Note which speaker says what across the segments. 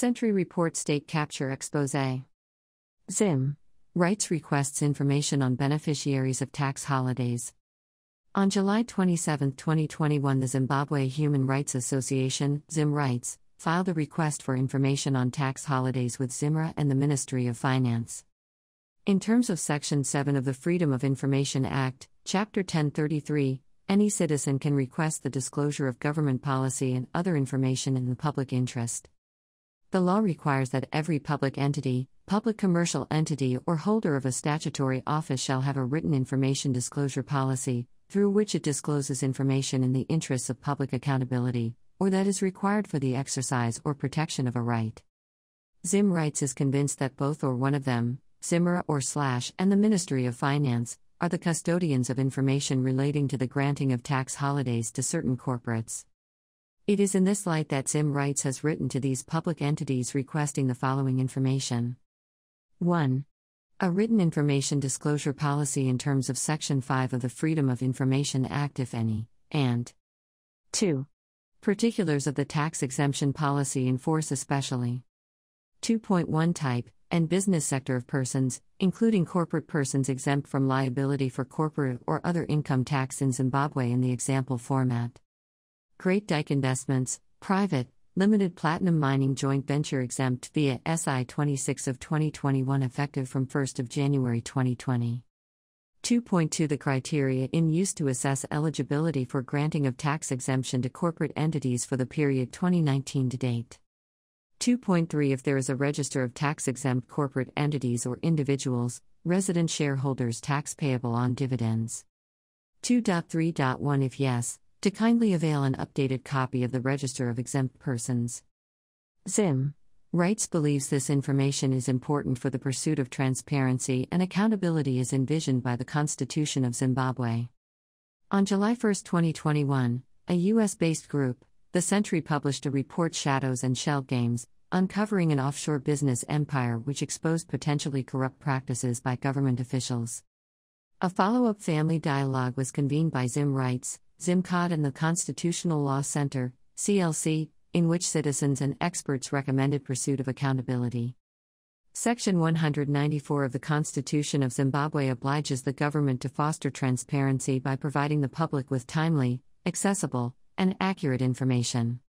Speaker 1: Sentry Report State Capture Expose. Zim. Rights requests information on beneficiaries of tax holidays. On July 27, 2021, the Zimbabwe Human Rights Association, Zim Rights, filed a request for information on tax holidays with ZIMRA and the Ministry of Finance. In terms of Section 7 of the Freedom of Information Act, Chapter 1033, any citizen can request the disclosure of government policy and other information in the public interest. The law requires that every public entity, public commercial entity, or holder of a statutory office shall have a written information disclosure policy, through which it discloses information in the interests of public accountability, or that is required for the exercise or protection of a right. Zim Rights is convinced that both or one of them, ZIMRA or Slash, and the Ministry of Finance, are the custodians of information relating to the granting of tax holidays to certain corporates. It is in this light that Zim Rights has written to these public entities requesting the following information 1. A written information disclosure policy in terms of Section 5 of the Freedom of Information Act, if any, and 2. Particulars of the tax exemption policy in force, especially 2.1 type and business sector of persons, including corporate persons exempt from liability for corporate or other income tax in Zimbabwe in the example format. Great Dyke Investments, private, limited platinum mining joint venture exempt via SI 26 of 2021 effective from 1st of January 2020. 2.2 The criteria in use to assess eligibility for granting of tax exemption to corporate entities for the period 2019 to date. 2.3 If there is a register of tax exempt corporate entities or individuals, resident shareholders tax payable on dividends. 2.3.1 If yes, to kindly avail an updated copy of the Register of Exempt Persons. Zim. Rights believes this information is important for the pursuit of transparency and accountability as envisioned by the Constitution of Zimbabwe. On July 1, 2021, a U.S. based group, The Sentry, published a report Shadows and Shell Games Uncovering an Offshore Business Empire which exposed potentially corrupt practices by government officials. A follow up family dialogue was convened by Zim Rights, ZIMCODD and the Constitutional Law Center, CLC, in which citizens and experts recommended pursuit of accountability. Section 194 of the Constitution of Zimbabwe obliges the government to foster transparency by providing the public with timely, accessible, and accurate information.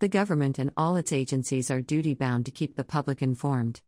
Speaker 1: The government and all its agencies are duty bound to keep the public informed.